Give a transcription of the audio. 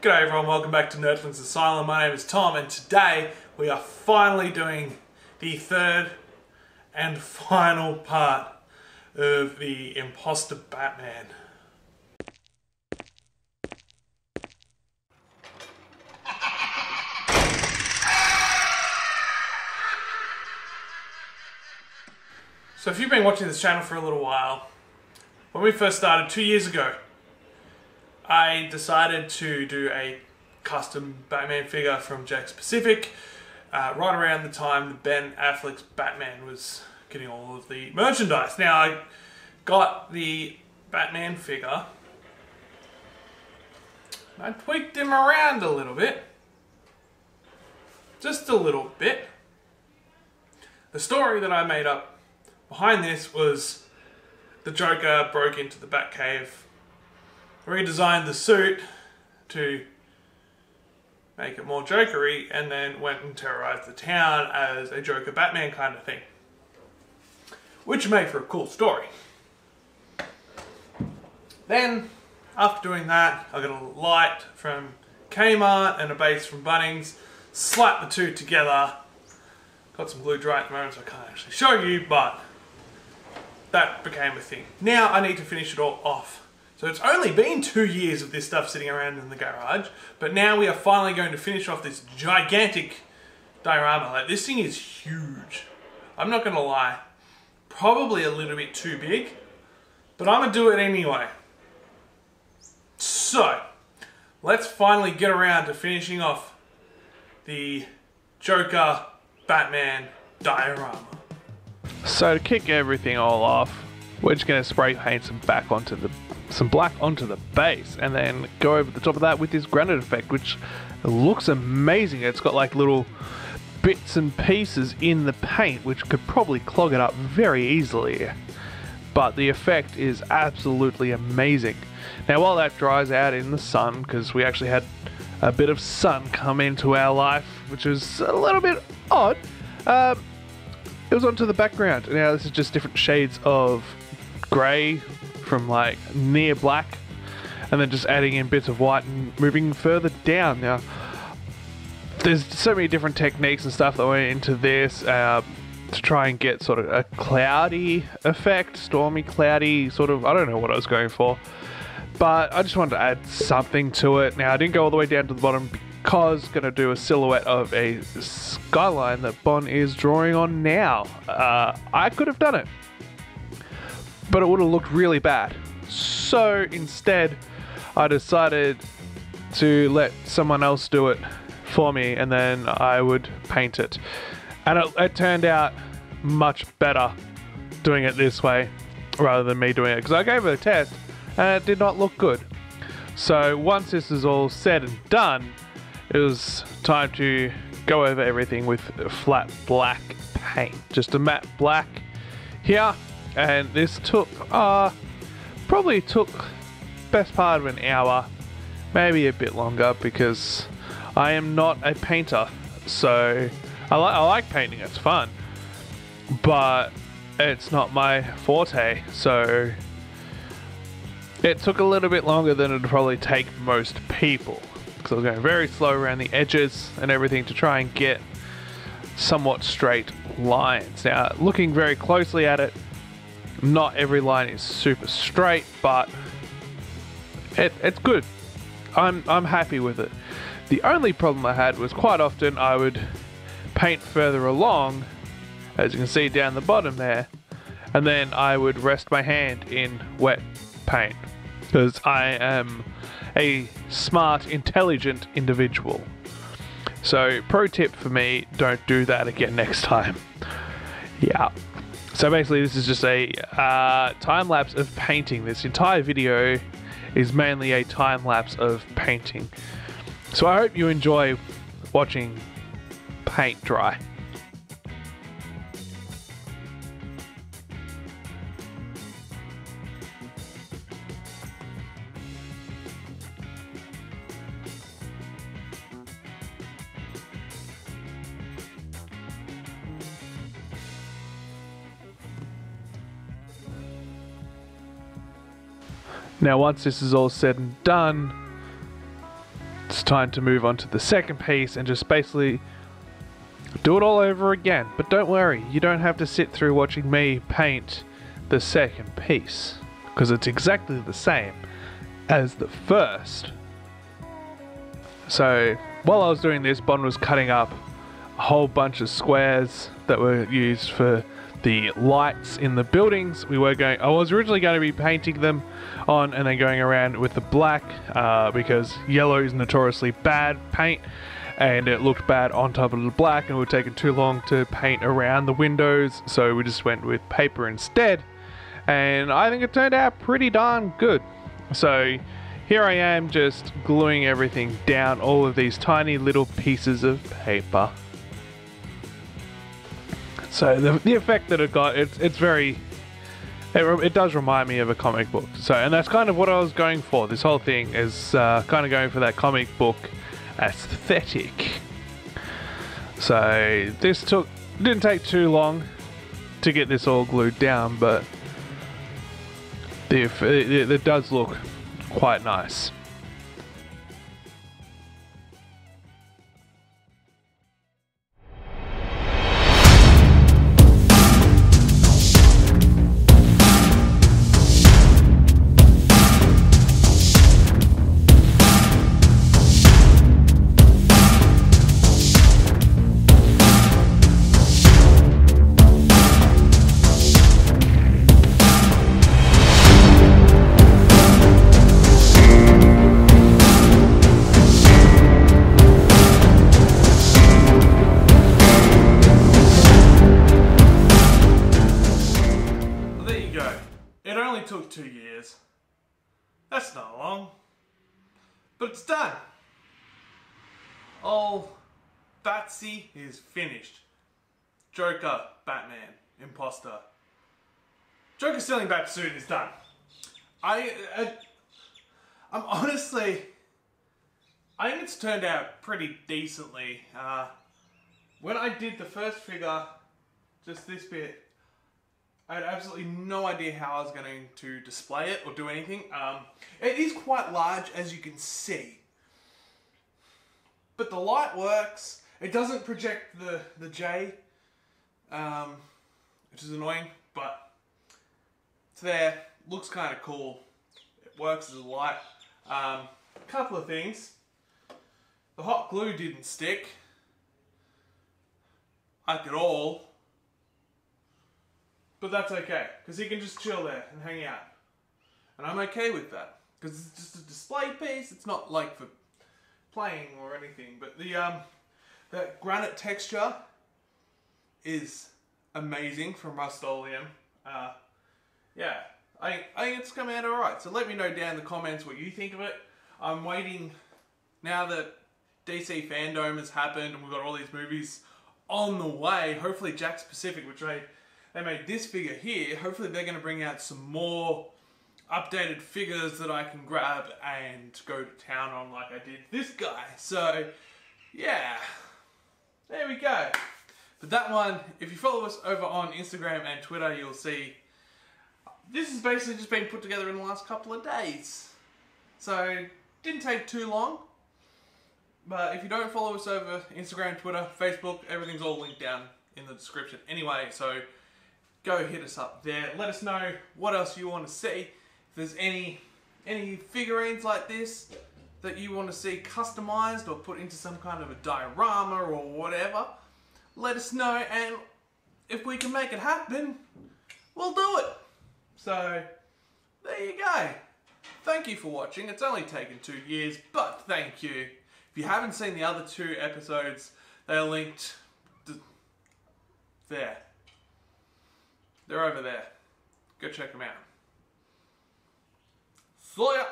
G'day everyone, welcome back to Nerdlings Asylum. My name is Tom and today we are finally doing the third and final part of the Imposter Batman. So if you've been watching this channel for a little while, when we first started two years ago, I decided to do a custom Batman figure from Jakks Pacific uh, right around the time that Ben Affleck's Batman was getting all of the merchandise. Now I got the Batman figure. I tweaked him around a little bit. Just a little bit. The story that I made up behind this was the Joker broke into the Batcave, redesigned the suit to make it more jokery, and then went and terrorized the town as a Joker Batman kind of thing. Which made for a cool story. Then, after doing that, I got a light from Kmart and a base from Bunnings, slapped the two together, got some glue dry at the moment so I can't actually show you, but that became a thing. Now I need to finish it all off. So it's only been two years of this stuff sitting around in the garage, but now we are finally going to finish off this gigantic diorama. Like this thing is huge. I'm not gonna lie. Probably a little bit too big, but I'm gonna do it anyway. So, let's finally get around to finishing off the Joker Batman diorama. So to kick everything all off, we're just going to spray paint some back onto the some black onto the base, and then go over the top of that with this granite effect, which looks amazing. It's got like little bits and pieces in the paint, which could probably clog it up very easily. But the effect is absolutely amazing. Now, while that dries out in the sun, because we actually had a bit of sun come into our life, which was a little bit odd. Um, it was onto the background. Now this is just different shades of grey from like near black and then just adding in bits of white and moving further down. Now there's so many different techniques and stuff that went into this uh, to try and get sort of a cloudy effect, stormy, cloudy sort of. I don't know what I was going for, but I just wanted to add something to it. Now I didn't go all the way down to the bottom because gonna do a silhouette of a skyline that Bon is drawing on now. Uh, I could have done it, but it would have looked really bad. So instead, I decided to let someone else do it for me, and then I would paint it. And it, it turned out much better doing it this way rather than me doing it because I gave it a test and it did not look good. So once this is all said and done, it was time to go over everything with flat black paint. Just a matte black here. And this took, uh, probably took best part of an hour, maybe a bit longer because I am not a painter. So I, li I like painting, it's fun. But it's not my forte. So it took a little bit longer than it'd probably take most people because I was going very slow around the edges and everything to try and get somewhat straight lines. Now, looking very closely at it, not every line is super straight, but it, it's good. I'm, I'm happy with it. The only problem I had was quite often I would paint further along, as you can see down the bottom there, and then I would rest my hand in wet paint because I am a smart, intelligent individual. So, pro tip for me don't do that again next time. Yeah. So, basically, this is just a uh, time lapse of painting. This entire video is mainly a time lapse of painting. So, I hope you enjoy watching paint dry. Now, once this is all said and done, it's time to move on to the second piece and just basically do it all over again. But don't worry, you don't have to sit through watching me paint the second piece because it's exactly the same as the first. So while I was doing this, Bond was cutting up a whole bunch of squares that were used for the lights in the buildings. We were going. I was originally going to be painting them on and then going around with the black uh, because yellow is notoriously bad paint. And it looked bad on top of the black, and it would taken too long to paint around the windows, so we just went with paper instead. And I think it turned out pretty darn good. So here I am just gluing everything down, all of these tiny little pieces of paper. So the, the effect that it got, it's it's very, it, it does remind me of a comic book. So and that's kind of what I was going for. This whole thing is uh, kind of going for that comic book aesthetic. So this took didn't take too long to get this all glued down, but the, it, it does look quite nice. Only took two years. That's not long. But it's done. All Batsy is finished. Joker, Batman, Imposter. Joker stealing Batsuit is done. I, I, I'm honestly, I think it's turned out pretty decently. Uh, when I did the first figure, just this bit, I had absolutely no idea how I was going to display it or do anything. Um, it is quite large, as you can see. But the light works. It doesn't project the, the J, um, which is annoying, but it's there. Looks kind of cool. It works as a light. Um, a couple of things. The hot glue didn't stick. Like at all. But that's okay, because he can just chill there and hang out. And I'm okay with that. Because it's just a display piece, it's not like for playing or anything. But the um the granite texture is amazing from Rust-Oleum. Uh, yeah, I, I think it's come out alright. So let me know down in the comments what you think of it. I'm waiting now that DC Fandome has happened and we've got all these movies on the way. Hopefully Jakks Pacific, which I they made this figure here. Hopefully they're going to bring out some more updated figures that I can grab and go to town on like I did this guy. So yeah, there we go. But that one, if you follow us over on Instagram and Twitter, you'll see this has basically just been put together in the last couple of days. So didn't take too long. But if you don't follow us over Instagram, Twitter, Facebook, everything's all linked down in the description anyway. So go hit us up there. Let us know what else you want to see. If there's any any figurines like this that you want to see customized or put into some kind of a diorama or whatever, let us know and if we can make it happen, we'll do it. So there you go. Thank you for watching. It's only taken two years, but thank you. If you haven't seen the other two episodes, they're linked there. They're over there. Go check them out. See ya!